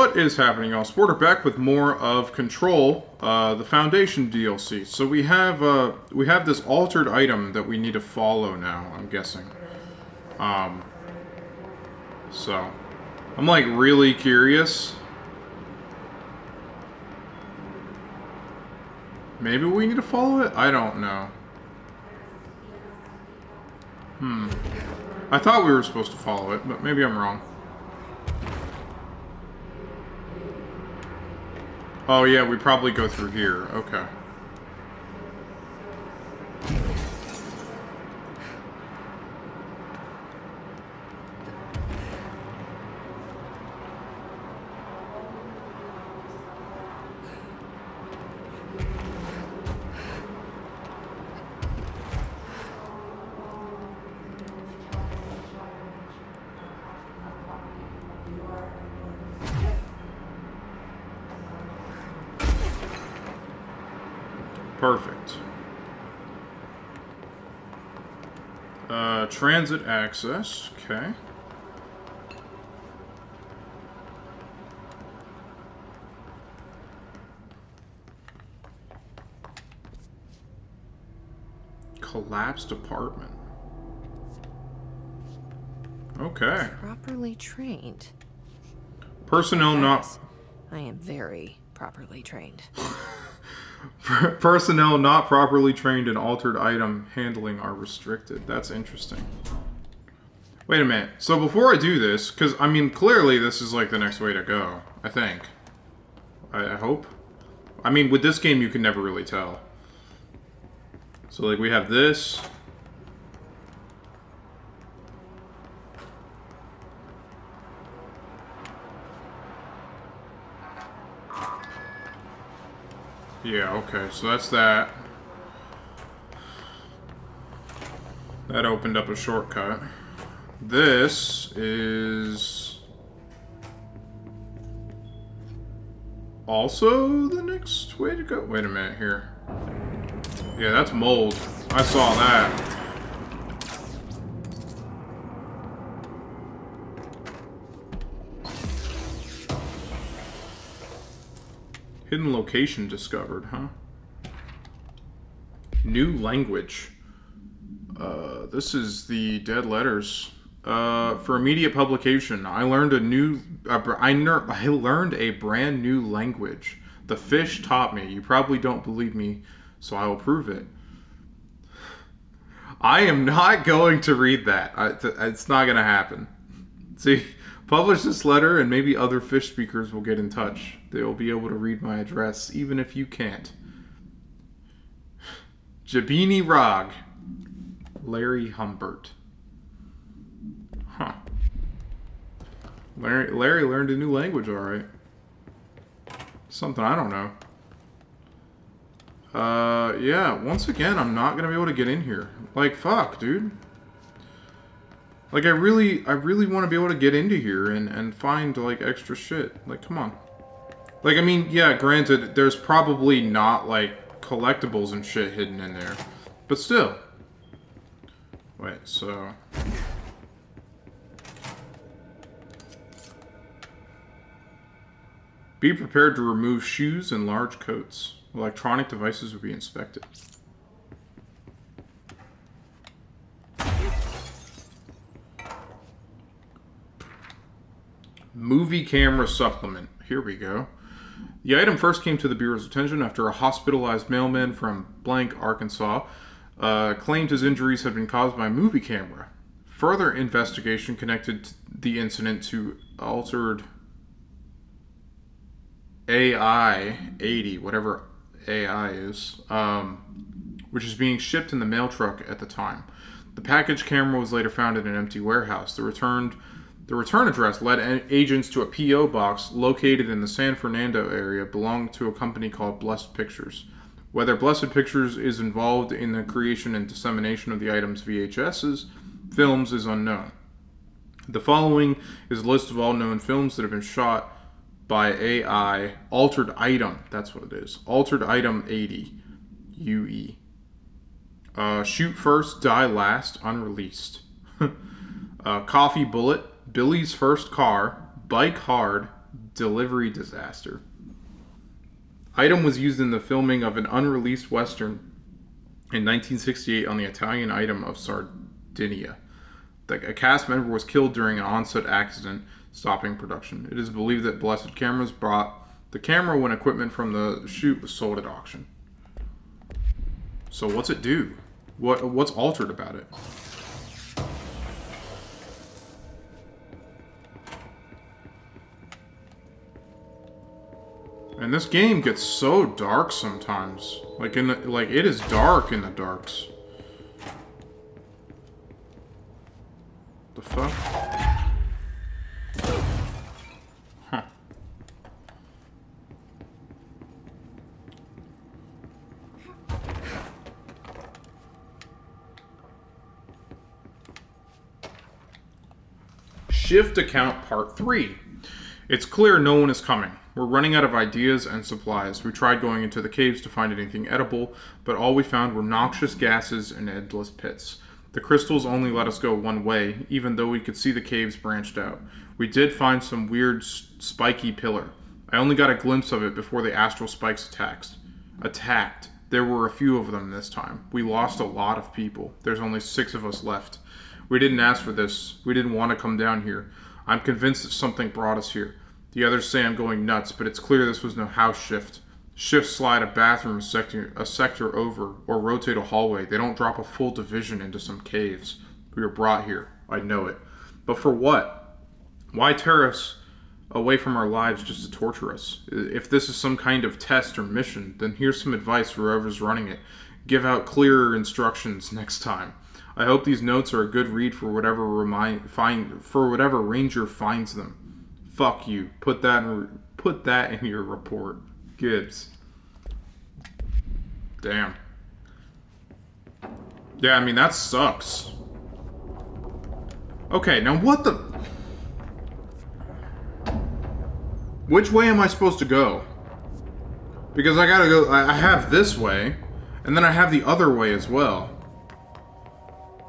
What is happening, y'all? Sporter back with more of Control, uh, the Foundation DLC. So we have uh, we have this altered item that we need to follow now. I'm guessing. Um. So, I'm like really curious. Maybe we need to follow it. I don't know. Hmm. I thought we were supposed to follow it, but maybe I'm wrong. Oh yeah, we probably go through here. Okay. Perfect. Uh, transit access, okay. Collapsed apartment. Okay. Properly trained. Personnel not I am very properly trained. Personnel not properly trained in altered item handling are restricted. That's interesting. Wait a minute. So before I do this, because, I mean, clearly this is, like, the next way to go. I think. I, I hope. I mean, with this game, you can never really tell. So, like, we have this. Yeah, okay, so that's that. That opened up a shortcut. This is... Also the next way to go? Wait a minute here. Yeah, that's mold. I saw that. Hidden location discovered, huh? New language. Uh, this is the dead letters. Uh, for immediate publication, I learned a new. Uh, I, I learned a brand new language. The fish taught me. You probably don't believe me, so I will prove it. I am not going to read that. I, it's not going to happen. See, Publish this letter, and maybe other fish speakers will get in touch. They will be able to read my address, even if you can't. Jabini Rog. Larry Humbert. Huh. Larry, Larry learned a new language, alright. Something I don't know. Uh, yeah, once again, I'm not gonna be able to get in here. Like, fuck, dude. Like I really, I really want to be able to get into here and and find like extra shit. Like, come on. Like, I mean, yeah, granted, there's probably not like collectibles and shit hidden in there, but still. Wait, so. Be prepared to remove shoes and large coats. Electronic devices will be inspected. Movie camera supplement. Here we go. The item first came to the Bureau's attention after a hospitalized mailman from blank, Arkansas, uh, claimed his injuries had been caused by a movie camera. Further investigation connected the incident to altered AI 80, whatever AI is, um, which is being shipped in the mail truck at the time. The package camera was later found in an empty warehouse. The returned the return address led agents to a P.O. box located in the San Fernando area belonging to a company called Blessed Pictures. Whether Blessed Pictures is involved in the creation and dissemination of the item's VHS's films is unknown. The following is a list of all known films that have been shot by AI Altered Item. That's what it is. Altered Item 80 UE. Uh, Shoot First, Die Last, unreleased. uh, Coffee Bullet, Billy's First Car, Bike Hard, delivery disaster. Item was used in the filming of an unreleased Western in 1968 on the Italian item of Sardinia. A cast member was killed during an on-set accident, stopping production. It is believed that Blessed Cameras brought the camera when equipment from the shoot was sold at auction. So what's it do? What what's altered about it? And this game gets so dark sometimes. Like in the, like it is dark in the darks. The fuck? Huh. Shift account part 3. It's clear no one is coming. We're running out of ideas and supplies. We tried going into the caves to find anything edible, but all we found were noxious gases and endless pits. The crystals only let us go one way, even though we could see the caves branched out. We did find some weird spiky pillar. I only got a glimpse of it before the astral spikes attacked. Attacked. There were a few of them this time. We lost a lot of people. There's only six of us left. We didn't ask for this. We didn't want to come down here. I'm convinced that something brought us here. The others say I'm going nuts, but it's clear this was no house shift. Shifts slide a bathroom a sector, a sector over or rotate a hallway. They don't drop a full division into some caves. We were brought here. I know it. But for what? Why tear us away from our lives just to torture us? If this is some kind of test or mission, then here's some advice for whoever's running it. Give out clearer instructions next time. I hope these notes are a good read for whatever remind find for whatever ranger finds them. Fuck you. Put that in, put that in your report. Gibbs. Damn. Yeah, I mean that sucks. Okay, now what the Which way am I supposed to go? Because I gotta go I have this way, and then I have the other way as well.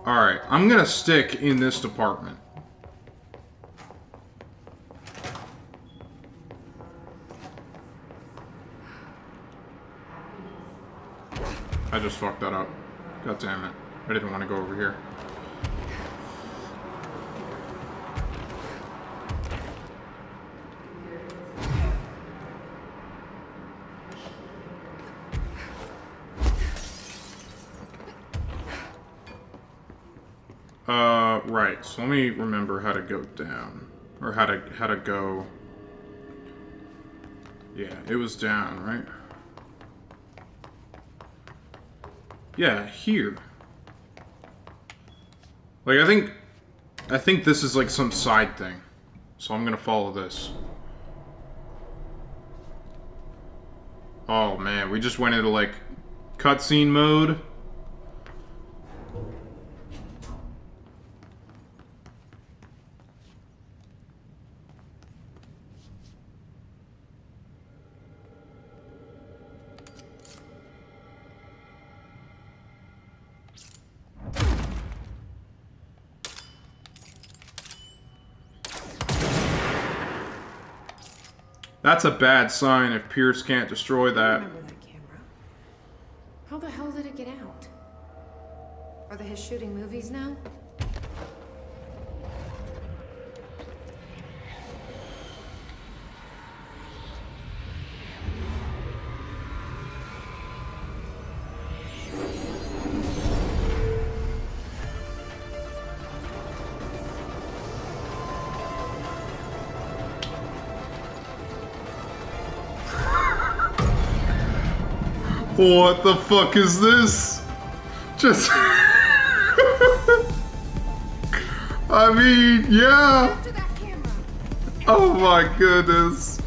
Alright, I'm gonna stick in this department. I just fucked that up. God damn it. I didn't want to go over here. Uh, right. So let me remember how to go down. Or how to, how to go... Yeah, it was down, right? Yeah, here. Like, I think... I think this is like some side thing. So I'm gonna follow this. Oh man, we just went into like cutscene mode. That's a bad sign if Pierce can't destroy that. remember that camera. How the hell did it get out? Are they his shooting movies now? What the fuck is this? Just. I mean, yeah. Oh my goodness.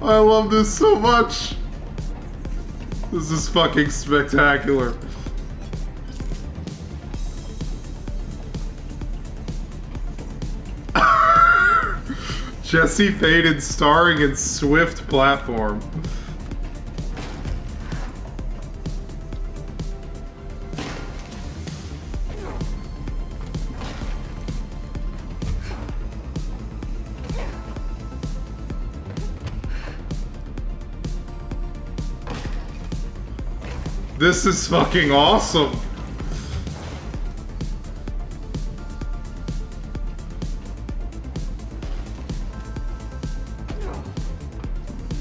I love this so much. This is fucking spectacular. Jesse Faden starring in Swift Platform. This is fucking awesome.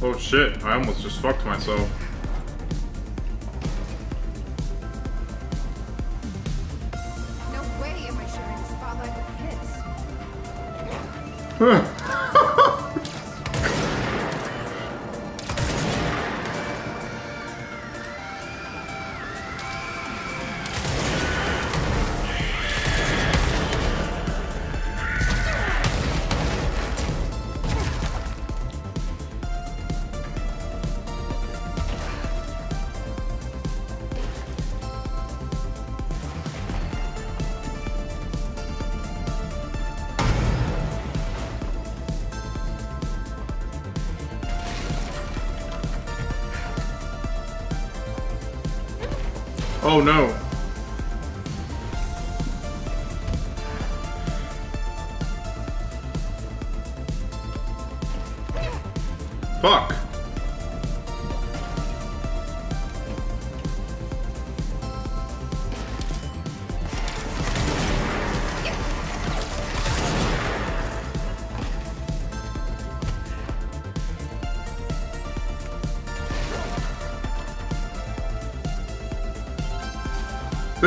Oh shit, I almost just fucked myself. No way am I sharing the spotlight with kids. Oh no. Fuck.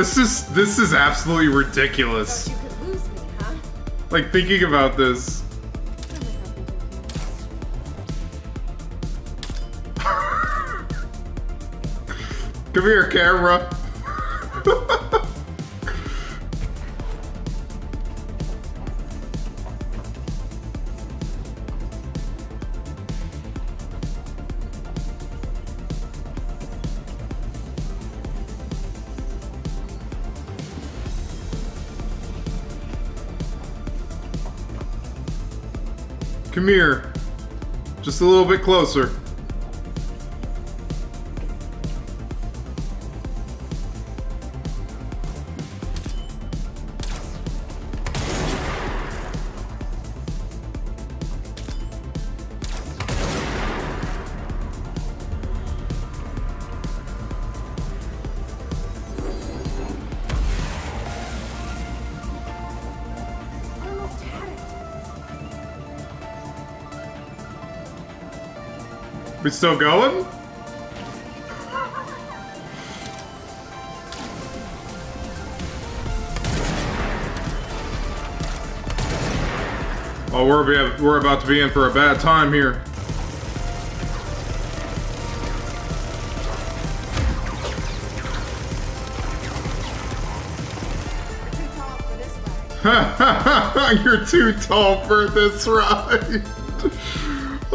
This is this is absolutely ridiculous. You could lose me, huh? Like thinking about this. Tell me how this. Come here, camera. Here. Just a little bit closer. We still going? Oh, we're we're about to be in for a bad time here. You're too tall for this ride.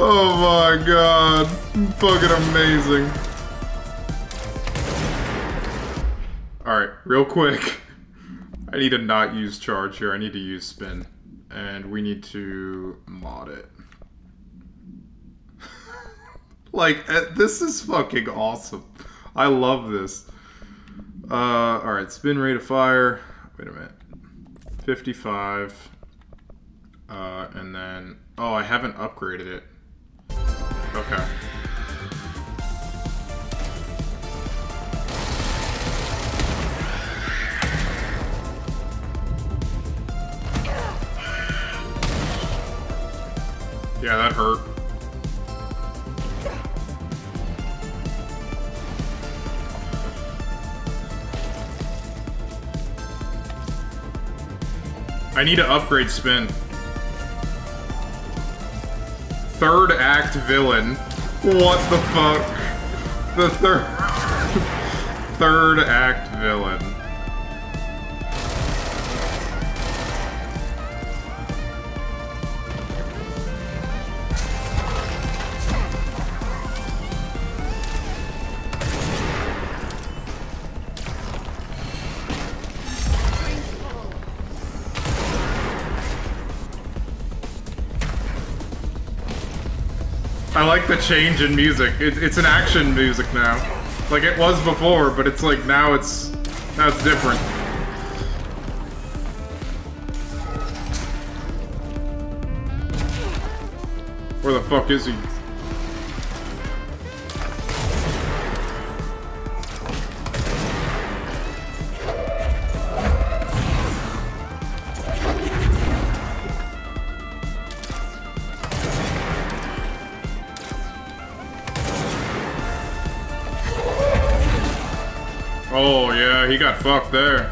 Oh my god. Fucking amazing. Alright, real quick. I need to not use charge here. I need to use spin. And we need to mod it. like, eh, this is fucking awesome. I love this. Uh, alright, spin rate of fire. Wait a minute. 55. Uh, and then, oh, I haven't upgraded it. Okay. Yeah, that hurt. I need to upgrade spin. Third act villain. What the fuck? The third third act villain. I like the change in music. It, it's an action music now. Like it was before, but it's like now it's now it's different. Where the fuck is he? Oh, yeah, he got fucked there.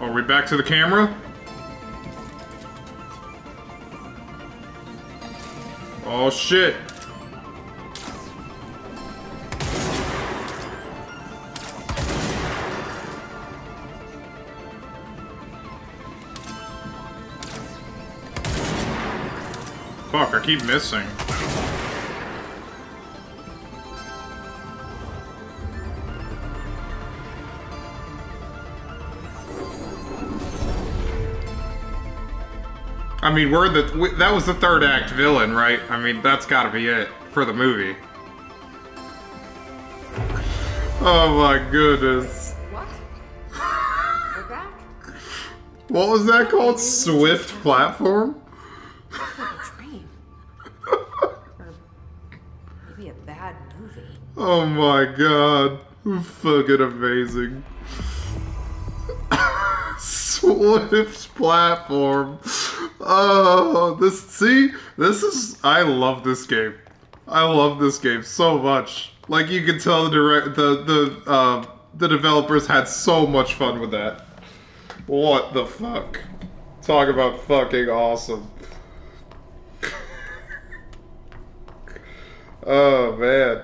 Are we back to the camera? Oh shit. Keep missing. I mean, we're the we, that was the third act villain, right? I mean, that's got to be it for the movie. Oh my goodness. What? We're back? What was that called? Swift platform? Oh my god. Fucking amazing. Swift platform. Oh, this see, this is I love this game. I love this game so much. Like you can tell the direct the the uh, the developers had so much fun with that. What the fuck? Talk about fucking awesome. oh man.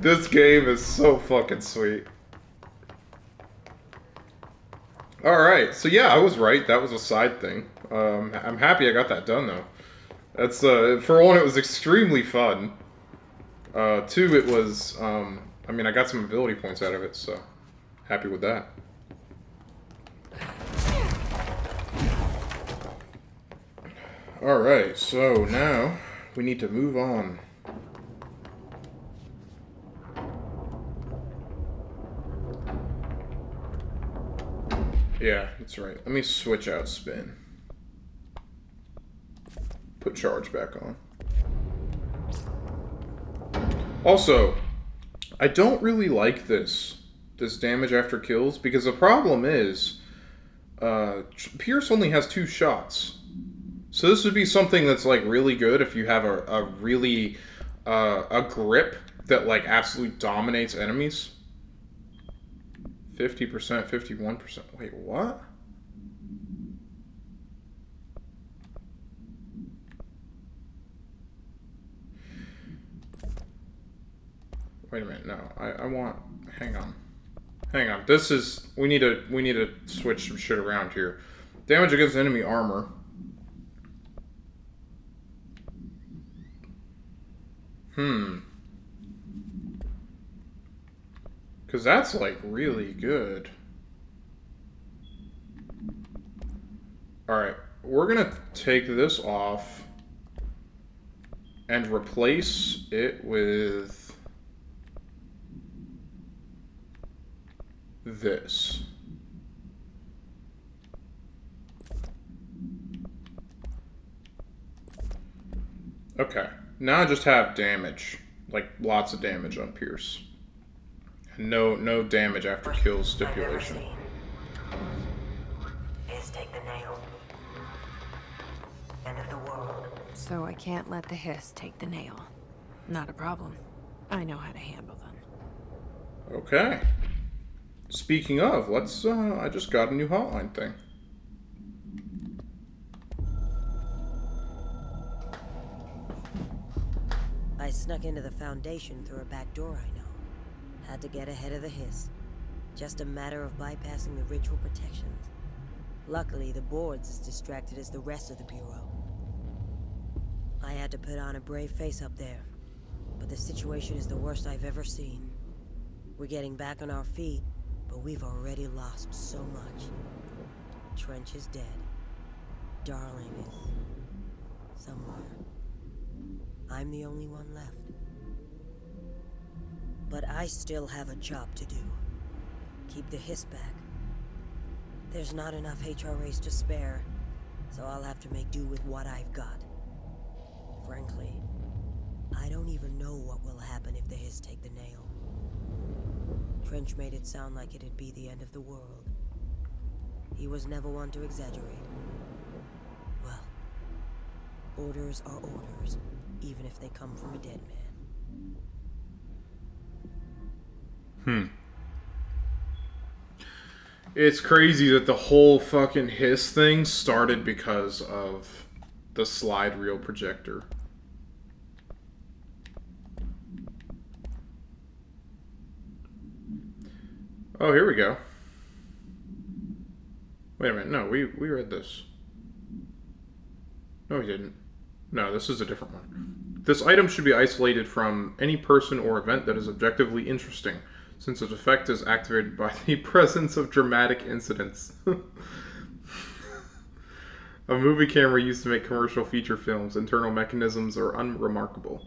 This game is so fucking sweet. Alright, so yeah, I was right. That was a side thing. Um, I'm happy I got that done though. That's uh, for one, it was extremely fun. Uh, two, it was, um, I mean, I got some ability points out of it, so happy with that. Alright, so now we need to move on. Yeah, that's right. Let me switch out spin. Put charge back on. Also, I don't really like this this damage after kills because the problem is uh, Pierce only has two shots. So this would be something that's like really good if you have a, a really uh, a grip that like absolutely dominates enemies. 50%, 51%. Wait, what? Wait a minute, no. I, I want hang on. Hang on. This is we need to we need to switch some shit around here. Damage against enemy armor. Hmm. Because that's like really good. Alright, we're going to take this off and replace it with this. Okay, now I just have damage, like lots of damage on Pierce. No, no damage after kill stipulation. Is take the nail. End of the world. So I can't let the hiss take the nail. Not a problem. I know how to handle them. Okay. Speaking of, let's, uh, I just got a new hotline thing. I snuck into the Foundation through a back door I know. Had to get ahead of the hiss. Just a matter of bypassing the ritual protections. Luckily, the board's as distracted as the rest of the Bureau. I had to put on a brave face up there, but the situation is the worst I've ever seen. We're getting back on our feet, but we've already lost so much. Trench is dead. Darling is... somewhere. I'm the only one left. But I still have a job to do. Keep the hiss back. There's not enough HRAs to spare, so I'll have to make do with what I've got. Frankly, I don't even know what will happen if the hiss take the nail. Trench made it sound like it'd be the end of the world. he was never one to exaggerate. Well, orders are orders, even if they come from a dead Hmm. It's crazy that the whole fucking hiss thing started because of the slide reel projector. Oh, here we go. Wait a minute. No, we, we read this. No, we didn't. No, this is a different one. This item should be isolated from any person or event that is objectively interesting, since its effect is activated by the presence of dramatic incidents. a movie camera used to make commercial feature films, internal mechanisms are unremarkable.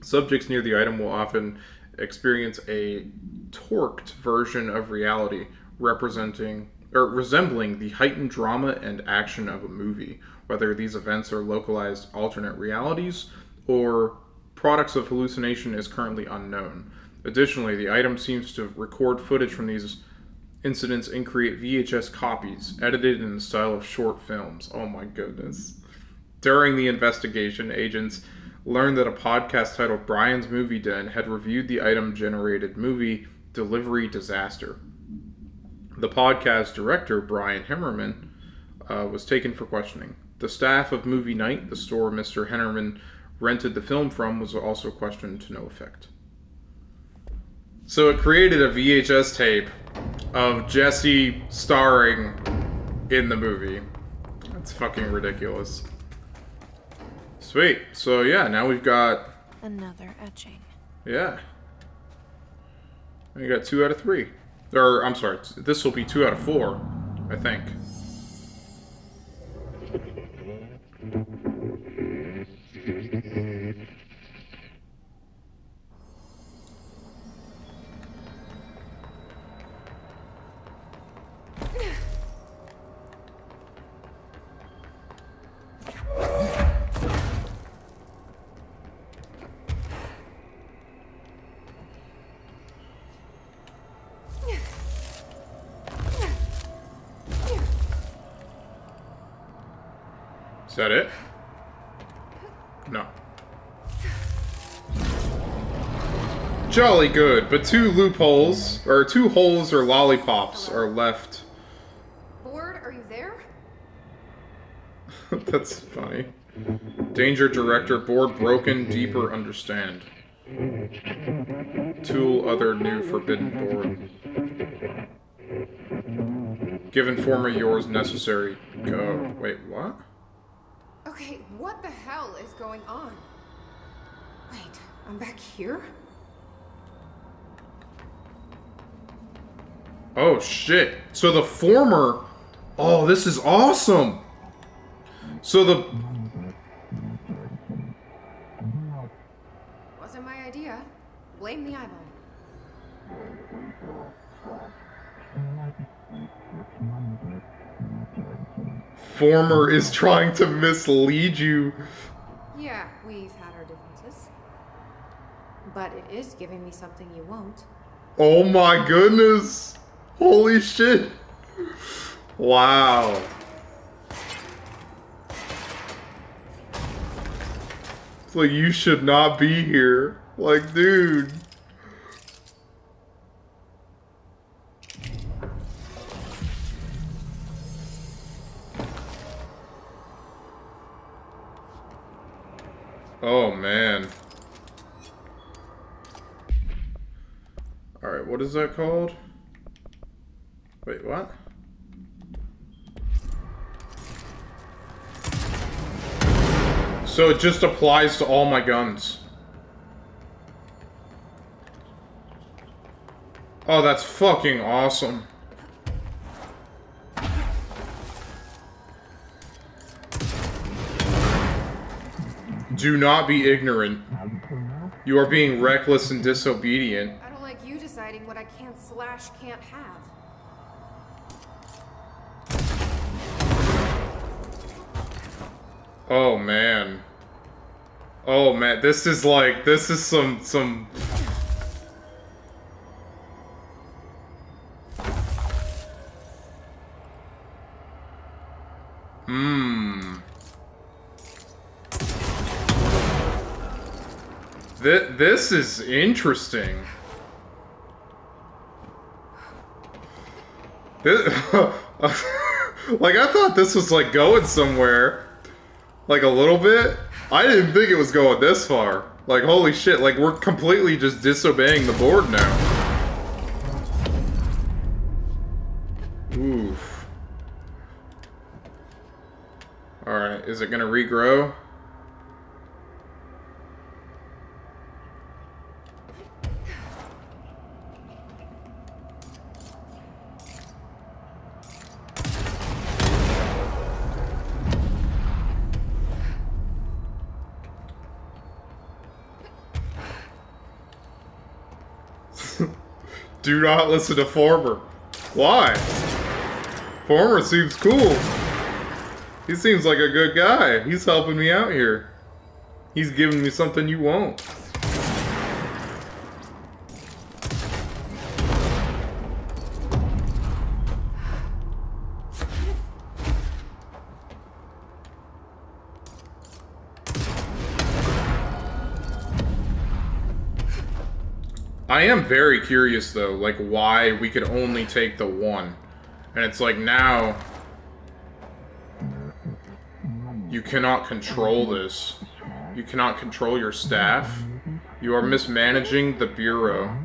Subjects near the item will often experience a torqued version of reality, representing or resembling the heightened drama and action of a movie, whether these events are localized alternate realities or products of hallucination is currently unknown. Additionally, the item seems to record footage from these incidents and create VHS copies, edited in the style of short films. Oh my goodness. During the investigation, agents learned that a podcast titled Brian's Movie Den had reviewed the item generated movie Delivery Disaster. The podcast director, Brian Hemmerman, uh, was taken for questioning. The staff of Movie Night, the store Mr. Hemmerman rented the film from, was also questioned to no effect. So it created a VHS tape of Jesse starring in the movie. That's fucking ridiculous. Sweet. So yeah, now we've got Another etching. yeah. We got two out of three. Or I'm sorry, this will be two out of four, I think. Is that it? No. Jolly good, but two loopholes, or two holes or lollipops are left. Board, are you there? That's funny. Danger director, board broken, deeper understand. Tool, other new forbidden board. Given former yours necessary. Go. Wait, what? Okay, what the hell is going on? Wait, I'm back here? Oh shit. So the former. Oh, this is awesome. So the. Wasn't my idea. Blame the eyeball. Former is trying to mislead you. Yeah, we've had our differences. But it is giving me something you won't. Oh my goodness. Holy shit. Wow. It's like you should not be here. Like, dude. Oh man. Alright, what is that called? Wait, what? So it just applies to all my guns. Oh, that's fucking awesome. Do not be ignorant. You are being reckless and disobedient. I don't like you deciding what I can slash can't have. Oh man. Oh man, this is like this is some some Th- this is interesting. This, like I thought this was like going somewhere, like a little bit. I didn't think it was going this far. Like holy shit! Like we're completely just disobeying the board now. Oof. All right, is it gonna regrow? Do not listen to Former. Why? Former seems cool. He seems like a good guy. He's helping me out here. He's giving me something you won't. I am very curious though, like why we could only take the one. And it's like now you cannot control this. You cannot control your staff. You are mismanaging the bureau.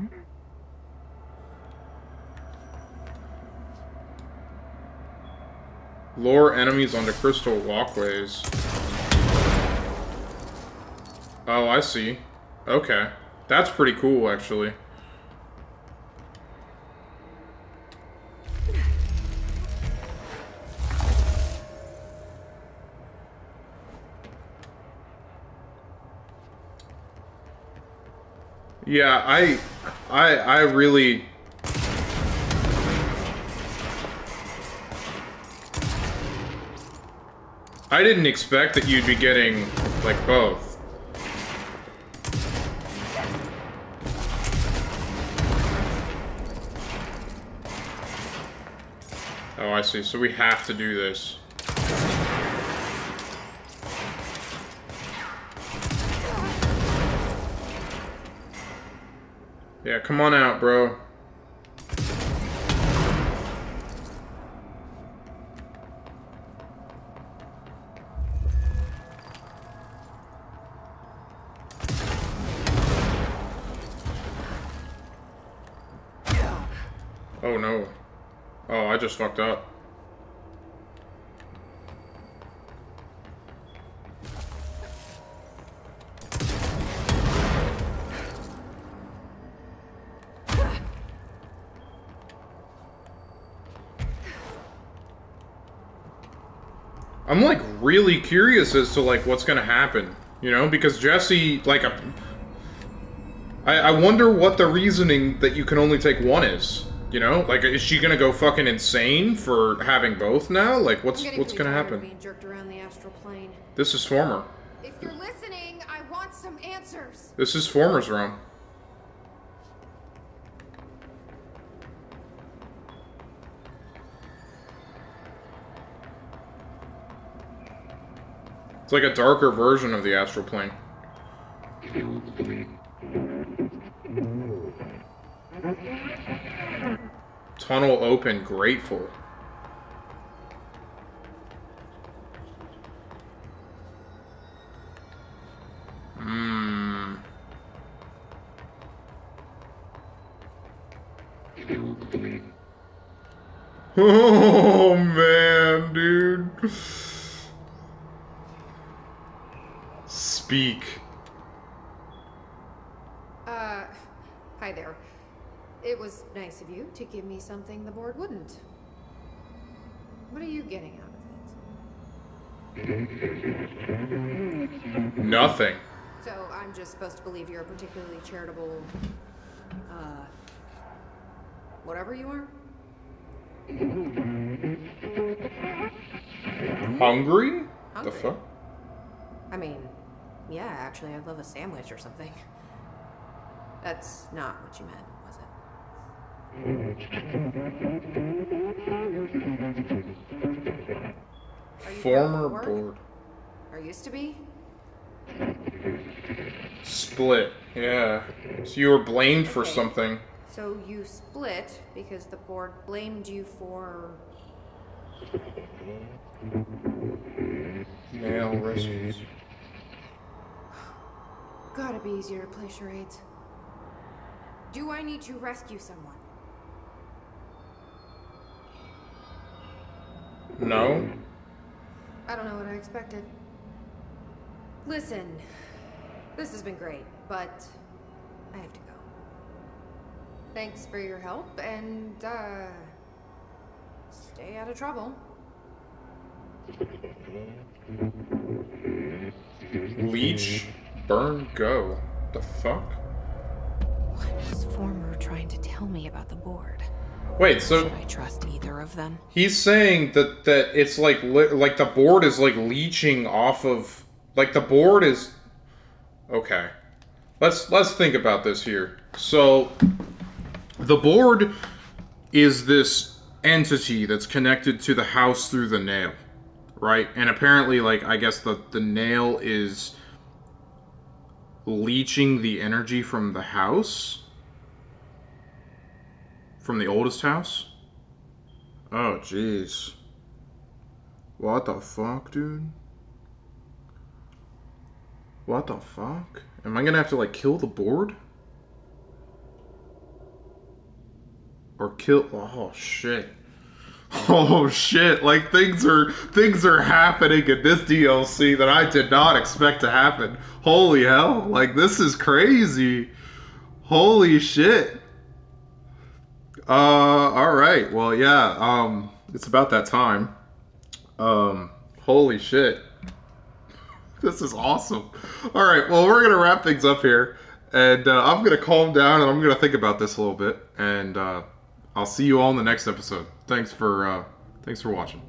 Lure enemies onto crystal walkways. Oh, I see. Okay. That's pretty cool, actually. Yeah, I, I, I really. I didn't expect that you'd be getting, like, both. I see. So we have to do this. Yeah, come on out, bro. Just fucked up. I'm like really curious as to like what's gonna happen, you know, because Jesse, like, I wonder what the reasoning that you can only take one is. You know, like, is she gonna go fucking insane for having both now? Like, what's I'm what's gonna happen? Being jerked around the astral plane. This is former. If you're listening, I want some answers. This is former's room. It's like a darker version of the astral plane. Tunnel open, grateful. Mmm. Oh man, dude. Speak. Uh, hi there. It was nice of you to give me something the board wouldn't. What are you getting out of it? Nothing. So I'm just supposed to believe you're a particularly charitable, uh, whatever you are? Hungry? The Hungry? fuck? I mean, yeah, actually, I'd love a sandwich or something. That's not what you meant, was it? Are you Former bored? board. Or used to be? Split. Yeah. So you were blamed for Okay. something. So you split because the board blamed you for. Male rescues. Gotta be easier to play charades. Do I need to rescue someone? No. I don't know what I expected. Listen, this has been great, but I have to go. Thanks for your help, and, uh. Stay out of trouble. Leech, burn, go. The fuck? What was Former trying to tell me about the board? Wait, so Should I trust either of them? he's saying that that it's like like the board is like leeching off of like the board is okay. Let's let's think about this here. So the board is this entity that's connected to the house through the nail, right? And apparently like I guess the the nail is leeching the energy from the house from the oldest house. Oh, jeez. What the fuck, dude? What the fuck? Am I gonna have to, like, kill the board? Or kill. Oh, shit. Oh shit! Like things are things are happening in this DLC that I did not expect to happen. Holy hell! Like this is crazy. Holy shit! Uh, all right. Well, yeah. Um, it's about that time. Um, holy shit. This is awesome. All right. Well, we're gonna wrap things up here, and uh, I'm gonna calm down and I'm gonna think about this a little bit, and uh, I'll see you all in the next episode. Thanks for uh, thanks for watching.